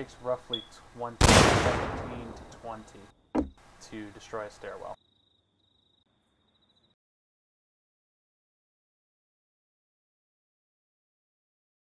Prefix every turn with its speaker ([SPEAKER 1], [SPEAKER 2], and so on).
[SPEAKER 1] takes roughly 20, 17 to 20 to destroy a stairwell.